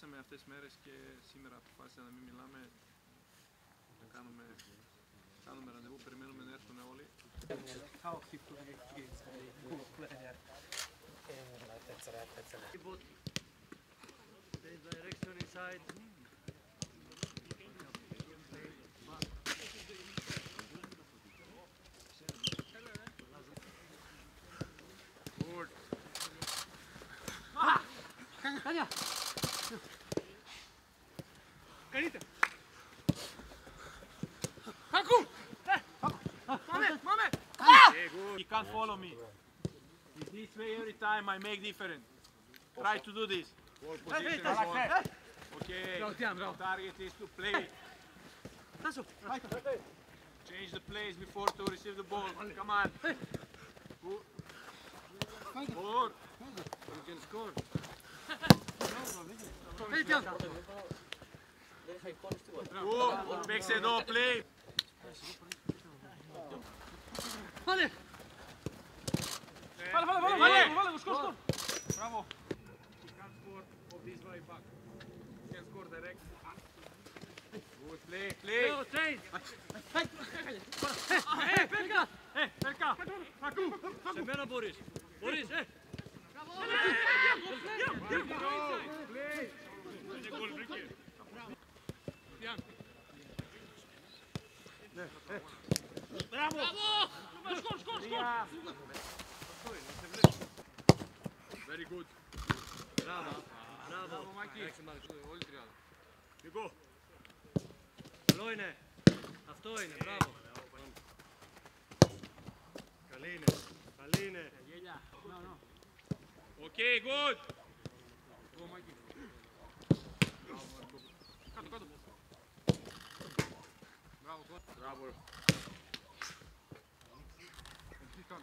πολλές μέρες και σήμερα αποφάσισα να μην μιλάμε. Να κάνουμε, κάνουμε ραντεβού, περιμένουμε να έρθουν όλοι. How he play is a good player. Both. The direction inside. Good. Okay, good. You can't follow me. It's this way every time I make different. Try to do this. Position. Okay. Target is to play. Change the place before to receive the ball. Come on. Good. You can score. Good. Make say no play. Βάλε, βάλε, βάλε, Βάλε. βάλε, βάλε, σκορ, σκορ. Bravo. You can't score of this way back. You can score direct. Good play, play. No, change. Hey, Perka! Hey, Perka! Aku! Σε μένα μπορείς. Μπορείς, ε. Play! Σκορ, σκορ, σκορ. Very good. Μπράβο. Μπράβο. Μπράβο, Μάκη. Εντάξει, Μάκη. Όλοι τριάδα. You go. Καλό είναι. Αυτό είναι, μπράβο. Καλή είναι. Καλή είναι. Okay, good. Go, Μάκη. Μπράβο, τώρα. Μπράβο. Εκεί ήταν.